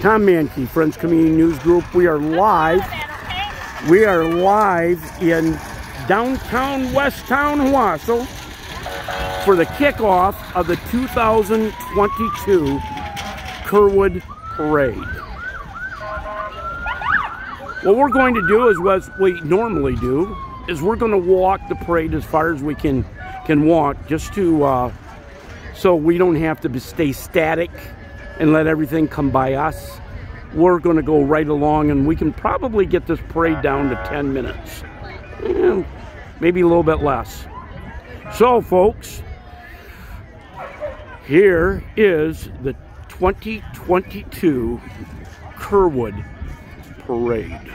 Tom Manke, Friends Community News Group. We are live. We are live in downtown Westtown, Owosso for the kickoff of the 2022 Curwood Parade. What we're going to do is what we normally do is we're going to walk the parade as far as we can can walk just to uh, so we don't have to stay static and let everything come by us. We're going to go right along and we can probably get this parade down to 10 minutes. And maybe a little bit less. So folks, here is the 2022 Curwood Parade.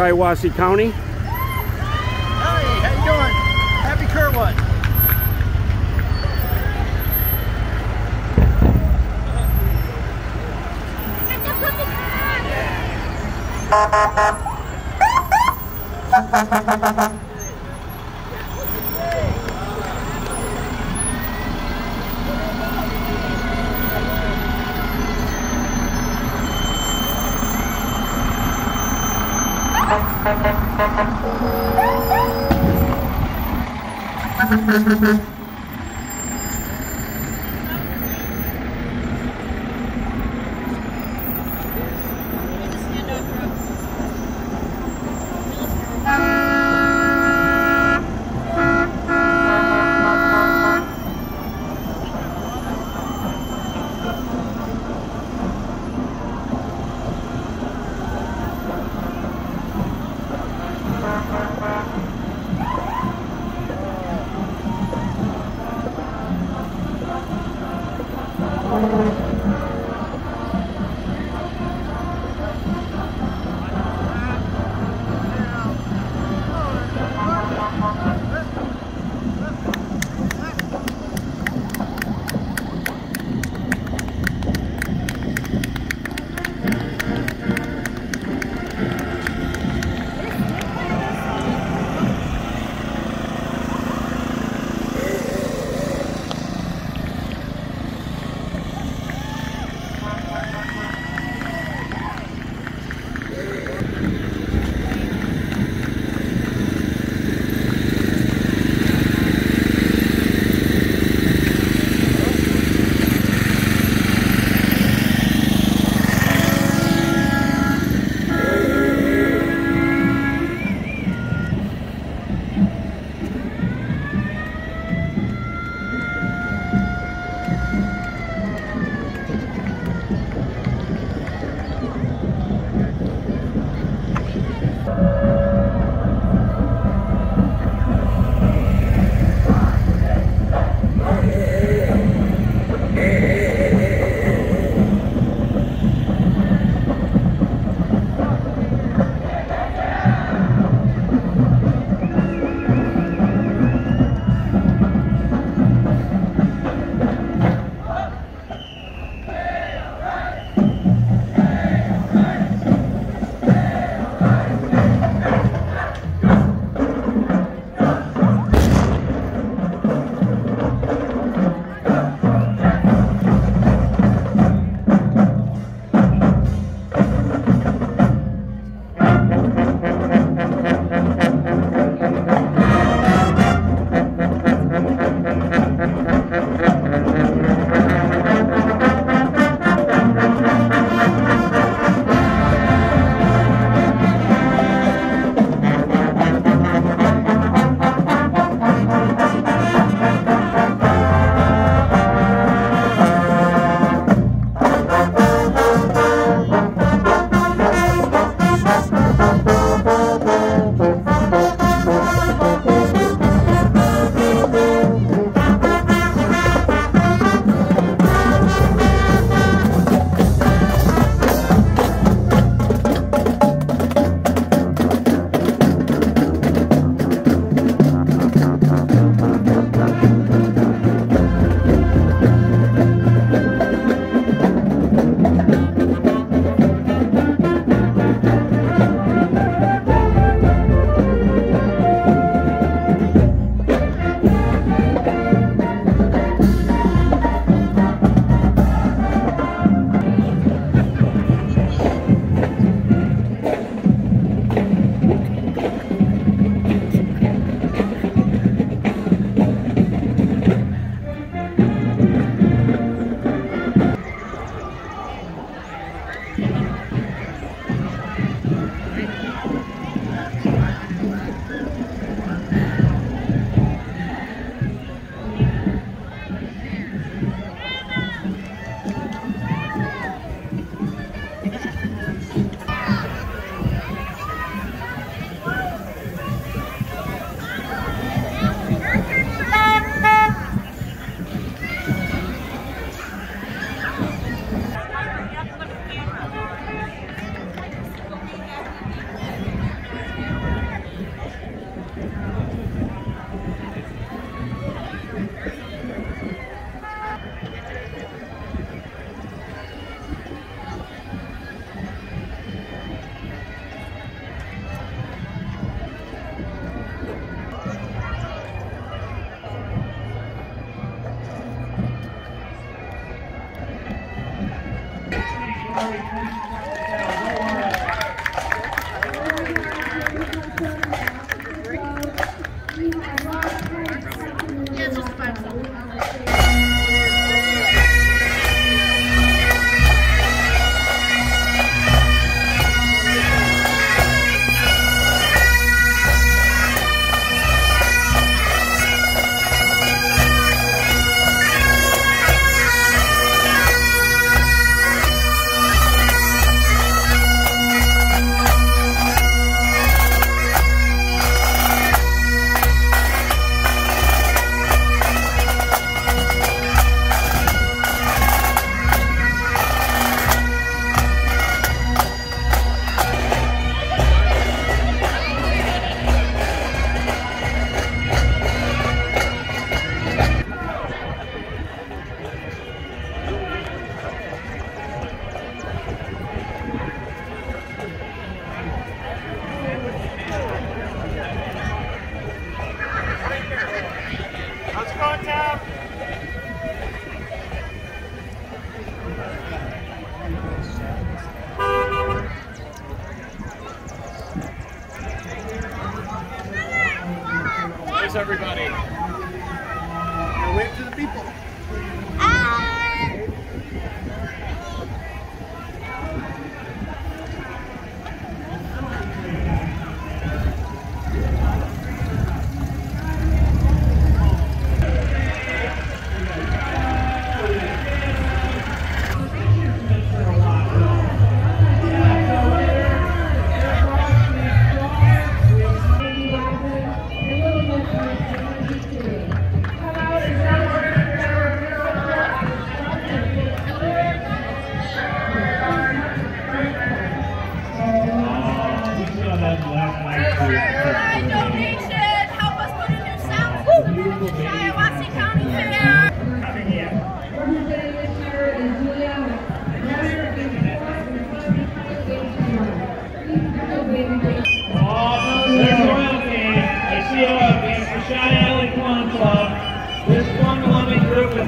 Shiawassee County.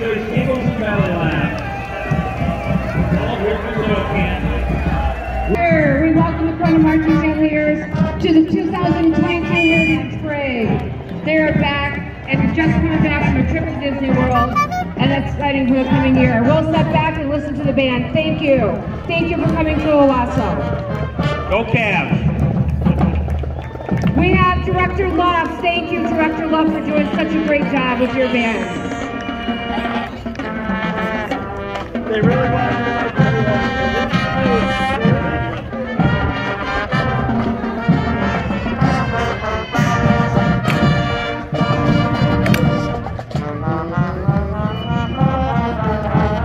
Loving Eagles and Belly Laugh. All here for royalty. We welcome the Corunna Marching Cavaliers to the 2022 Heritage Parade. They are back and just coming back from a trip to Disney World, and that's exciting for the coming year. We'll step back and listen to the band. Thank you. Thank you for coming to Owosso. Go Cavs. We have Director Love. Thank you, Director Love, for doing such a great job with your band. They really want to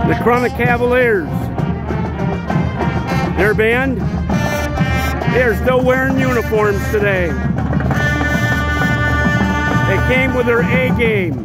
The Corunna Cavaliers. Their band, they're still wearing uniforms today. They came with their A game.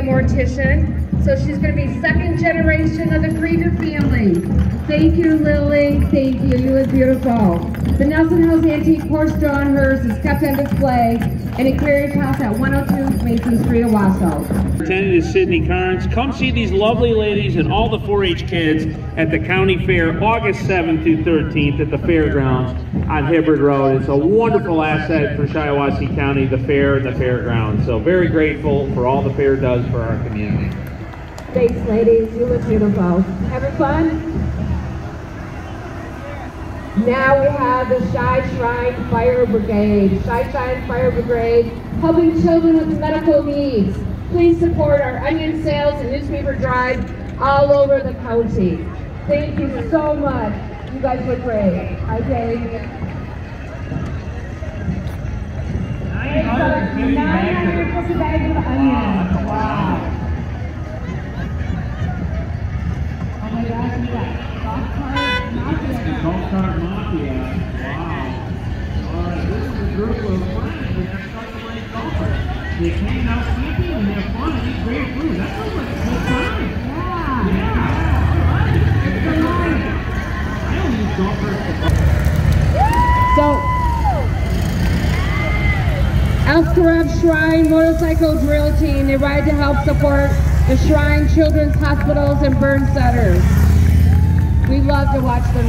A mortician, so she's going to be second generation of the Krieger family. Thank you, Lily. Thank you. You look beautiful. The Nelson House Antique Horse Drawn Hers is kept on display, and it carries house at 102 Mason Street, Owosso. Attending is Sydney Carnes. Come see these lovely ladies and all the 4-H kids at the county fair August 7th through 13th at the fairgrounds on Hibbard Road. It's a wonderful asset for Shiawassee County, the fair and the fairgrounds. So very grateful for all the fair does for our community. Thanks, ladies. You look beautiful. Having fun? Now we have the Shy Shrine Fire Brigade. Shy Shrine Fire Brigade helping children with medical needs. Please support our onion sales and newspaper drive all over the county. Thank you so much. You guys were great. Dave. 950 bags of onions. Wow. Oh my gosh, got mafia. Golf Cart Mafia. Wow. All right, this is a group of friends that are starting to play golf. They came out camping and have fun and eat great food. That sounds like a good time. Yeah. Yeah. I don't use golf carts So, Alskarab Shrine Motorcycle Drill Team, they ride to help support the Shrine Children's Hospitals and Burn Centers. We love to watch them.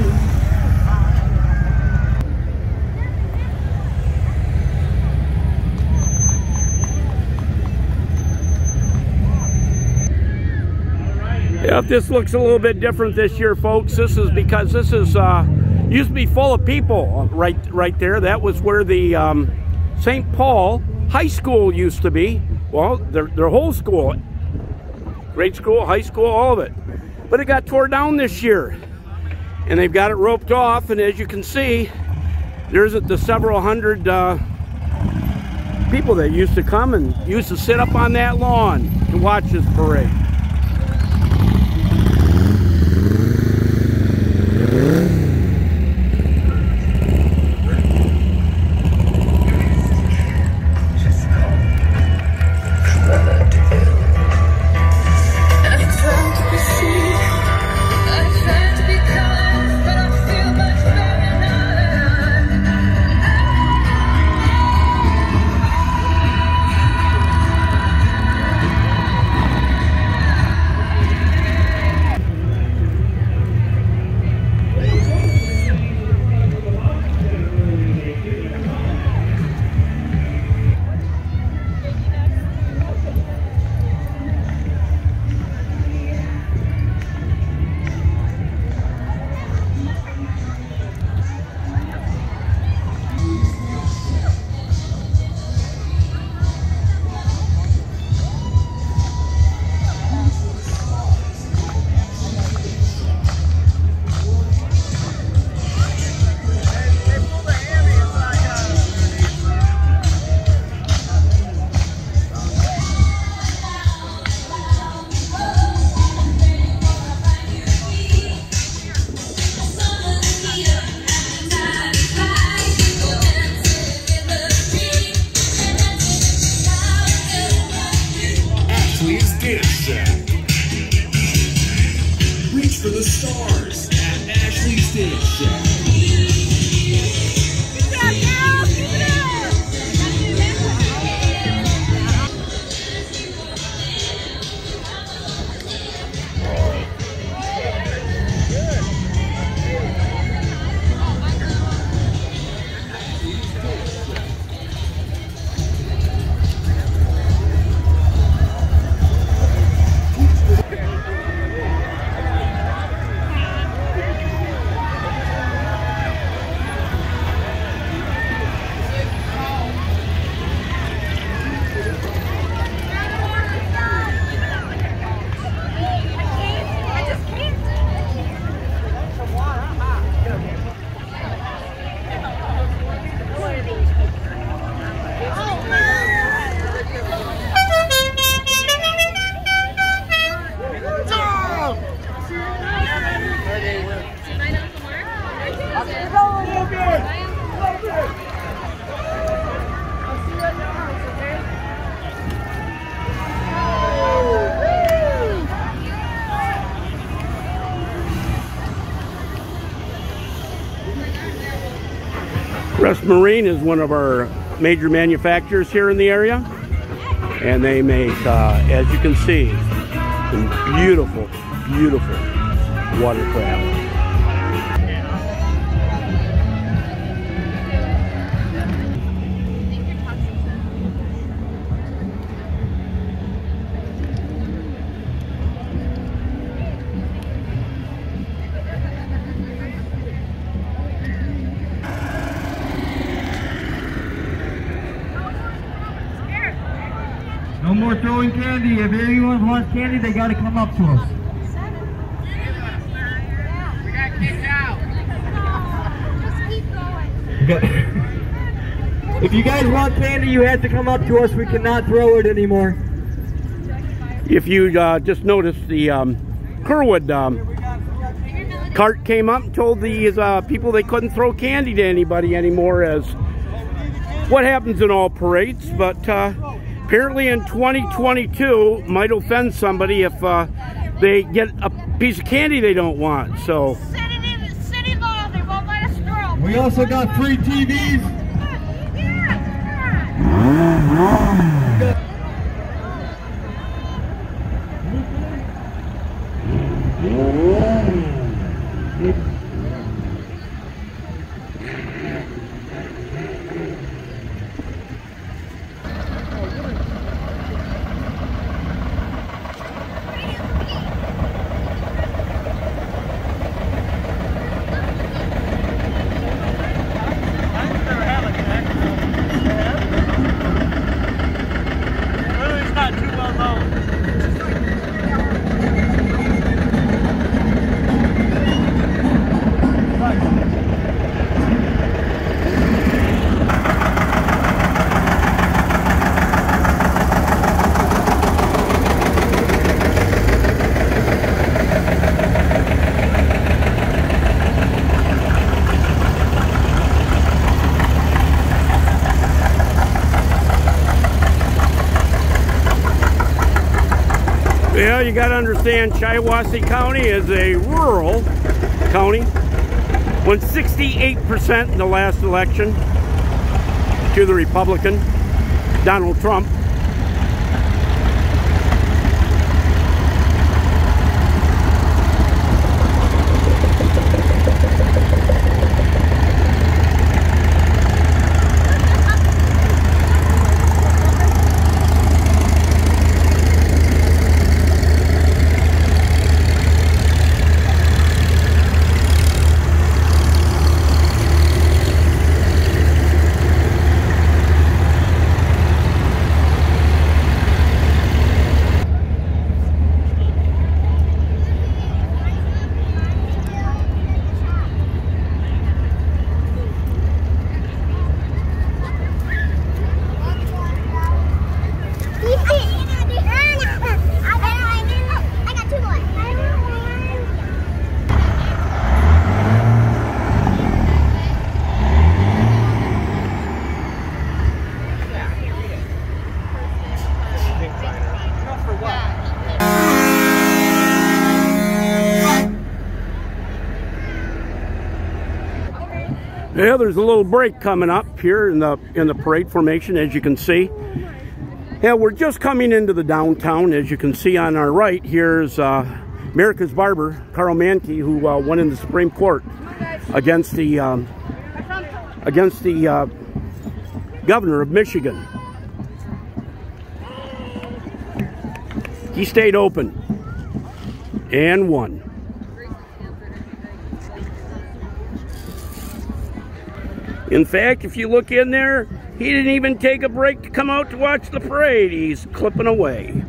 Yeah, this looks a little bit different this year, folks, this is because this is uh, used to be full of people right right there. That was where the um, St. Paul High School used to be. Well, their, their whole school, grade school, high school, all of it. But it got tore down this year. And they've got it roped off. And as you can see, there's the several hundred uh, people that used to come and used to sit up on that lawn to watch this parade. Rest Marine is one of our major manufacturers here in the area. And they make, uh, as you can see, some beautiful, beautiful watercraft. More candy. If anyone wants candy, they got to come up to us. Okay. If you guys want candy, you have to come up to us. We cannot throw it anymore. If you uh, just noticed, the um, Curwood um, cart came up and told these uh, people they couldn't throw candy to anybody anymore as what happens in all parades. But uh, apparently in 2022 might offend somebody if uh, they get a piece of candy they don't want. So Set it in the city law. They won't let us throw. We also got free TVs. Yeah, you got to understand, Shiawassee County is a rural county. Won 68% in the last election to the Republican, Donald Trump. I got two more. Yeah, there's a little break coming up here in the in the parade formation, as you can see. Yeah, we're just coming into the downtown. As you can see on our right, here's uh, America's barber, Karl Manke, who uh, won in the Supreme Court against the um, against the uh, governor of Michigan. He stayed open and won. In fact, if you look in there, he didn't even take a break to come out to watch the parade. He's clipping away.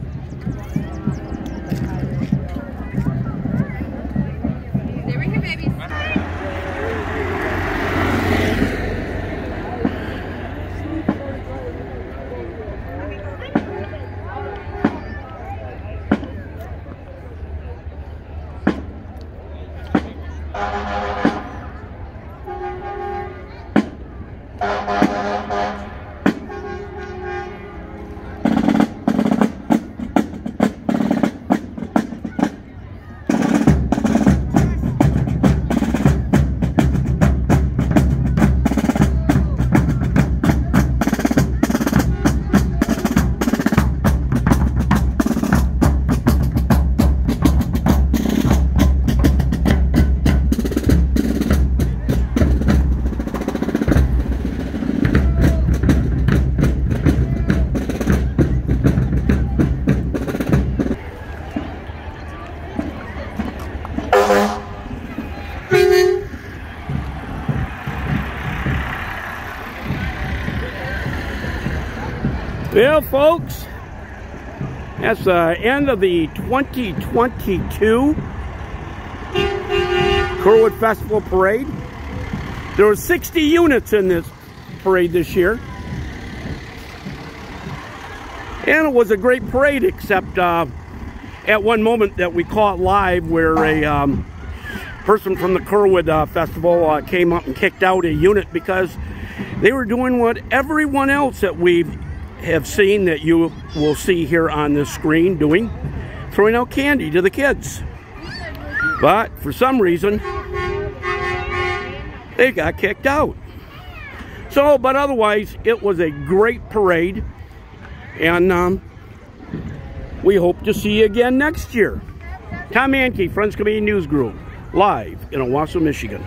That's the end of the 2022 Curwood Festival Parade. There were 60 units in this parade this year. And it was a great parade, except uh, at one moment that we caught live where a um, person from the Curwood uh, Festival uh, came up and kicked out a unit because they were doing what everyone else that we have seen that you will see here on the screen doing, throwing out candy to the kids. But for some reason, they got kicked out. So, but otherwise, it was a great parade. And um, we hope to see you again next year. Tom Manke, Friends Community News Group, live in Owosso, Michigan.